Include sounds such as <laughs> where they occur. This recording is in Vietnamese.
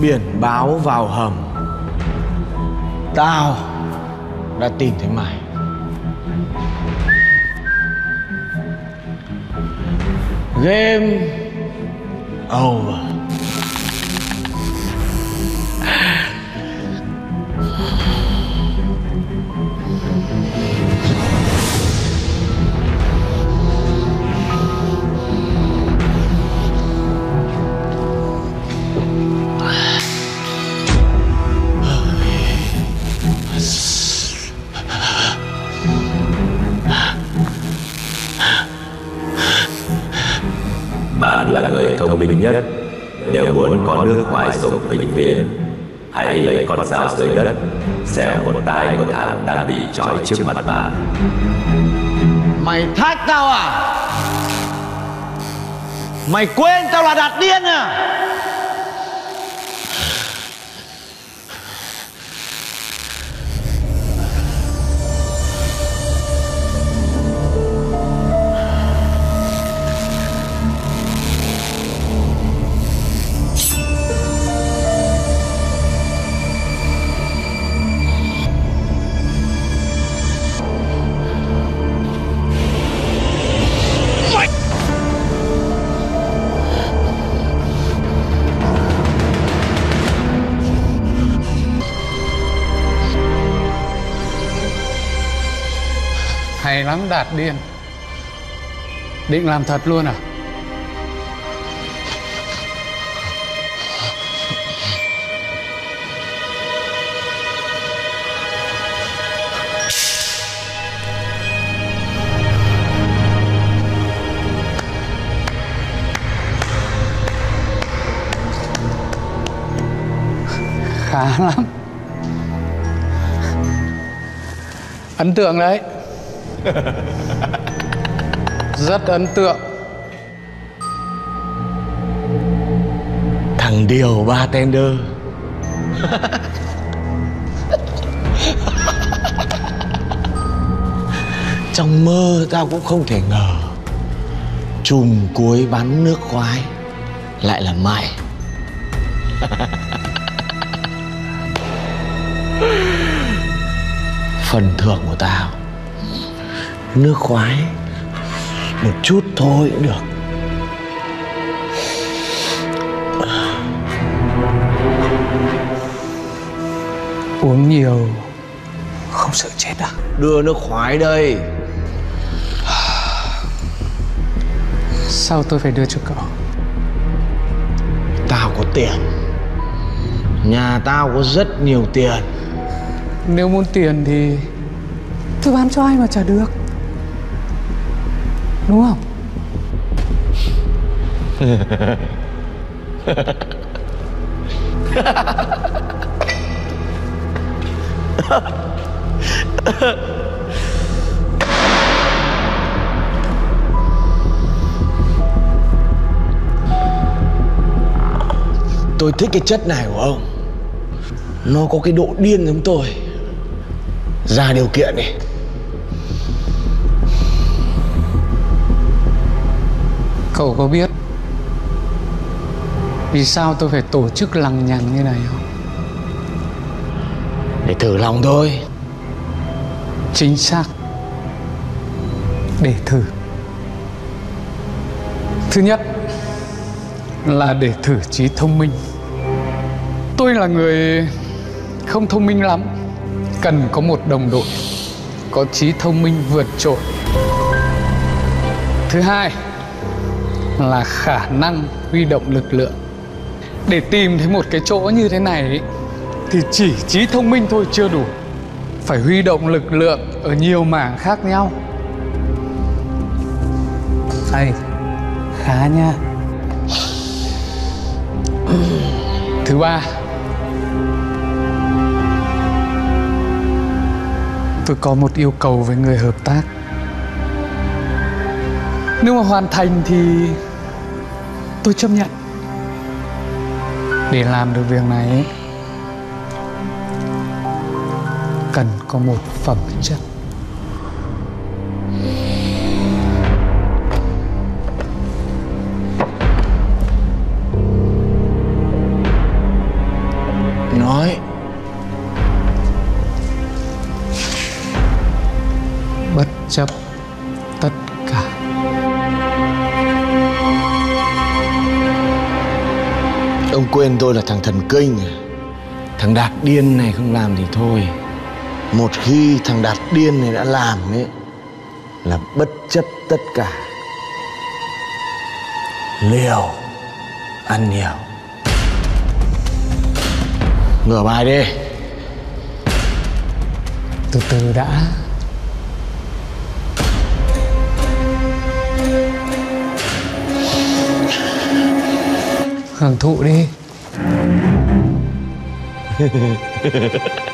biển báo vào hầm. Tao đã tìm thấy mày. Game over. Thông minh nhất. Nếu muốn có nước hoài sống vĩnh viễn, hãy lấy con dao dưới đất, xẻ một tay của thằng đang bị trói trước mặt bạn. Mày thách tao à Mày quên tao là đạt điên à Hay lắm đạt điên. Định làm thật luôn à? Khá lắm. Ấn tượng đấy. <laughs> Rất ấn tượng. Thằng Điều bartender. <laughs> Trong mơ tao cũng không thể ngờ Chùm cuối bắn nước khoái Lại là mày <laughs> Phần thưởng của tao Nước khoái. Một chút thôi cũng được. Uống nhiều Không sợ chết à? Đưa nước khoái đây. Sao tôi phải đưa cho cậu. Tao có tiền. Nhà tao có rất nhiều tiền. Nếu muốn tiền thì Tôi bán cho ai mà trả được Đúng không? Tôi thích cái chất này của ông. Nó có cái độ điên giống tôi. Ra điều kiện đi. Cậu có biết Vì sao tôi phải tổ chức lằng nhằng như này không? Để thử lòng thôi. Chính xác. Để thử. Thứ nhất Là để thử trí thông minh. Tôi là người Không thông minh lắm. Cần có một đồng đội Có trí thông minh vượt trội. Thứ hai là khả năng huy động lực lượng. Để tìm thấy một cái chỗ như thế này Thì chỉ trí thông minh thôi chưa đủ. Phải huy động lực lượng ở nhiều mảng khác nhau. Hay khá nha. Thứ ba. Tôi có một yêu cầu với người hợp tác. Nếu mà hoàn thành thì tôi chấp nhận. Để làm được việc này cần có một phẩm chất. Nói. Bất chấp Ông quên tôi là thằng thần kinh. À Thằng Đạt điên này không làm thì thôi. Một khi thằng Đạt điên này đã làm ấy, Là bất chấp tất cả. Liều, Ăn nhiều. Ngửa bài đi. Từ từ đã. Hưởng thụ đi. <laughs>